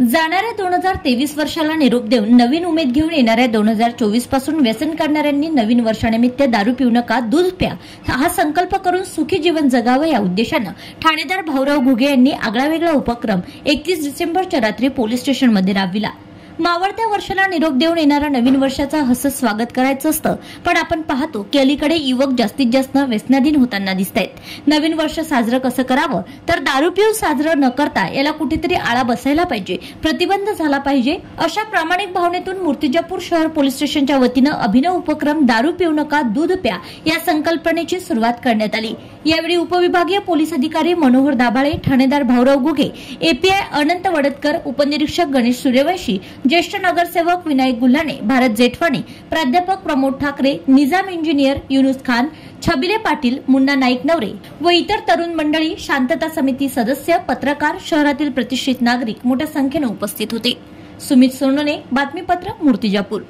जाणाऱ्या दोन हजार तेवीस वर्षाला निरोप देऊन नवीन उमेद घेऊन येणाऱ्या दोन हजार चोवीसपासून व्यसन करणाऱ्यांनी नवीन वर्षानिमित्त दारू पिऊ नका दूध प्या हा संकल्प करून सुखी जीवन जगावं या उद्देशानं ठाणेदार भाऊराव घुगे यांनी आगळावेगळा उपक्रम एकतीस डिसेंबरच्या रात्री पोलीस स्टेशनमध्ये राबविला. मावळत्या वर्षाला निरोप देऊन येणाऱ्या नवीन वर्षाचा हसत स्वागत करायचं असतं. पण आपण पाहतो की अलीकडे युवक जास्तीत जास्त व्यसनाधीन होताना दिसत आहेत नवीन वर्ष साजरं कसं करावं? तर दारू पिऊन साजरं न करता याला कुठेतरी आळा बसायला पाहिजे. प्रतिबंध झाला पाहिजे. अशा प्रामाणिक भावनेतून मूर्तिजापूर शहर पोलीस स्टेशनच्या वतीनं अभिनव उपक्रम दारू पिऊ नका दूध प्या या संकल्पनेची सुरुवात करण्यात आली. यावेळी उपविभागीय पोलीस अधिकारी मनोहर दाभाळे ठाणेदार भाऊराव गुगे एपीआय अनंत वडतकर उपनिरीक्षक गणेश सूर्यवंशी ज्येष्ठ नगरसेवक विनायक गुल्हाणे भारत जेठवाणी प्राध्यापक प्रमोद ठाकरे निजाम इंजिनियर युनुस खान छबिले पाटील मुन्ना नाईक नवरे व इतर तरुण मंडळी शांतता समिती सदस्य पत्रकार शहरातील प्रतिष्ठित नागरिक मोठ्या संख्येनं उपस्थित होते. सुमित सोनोने बातमीपत्र मूर्तिजापूर.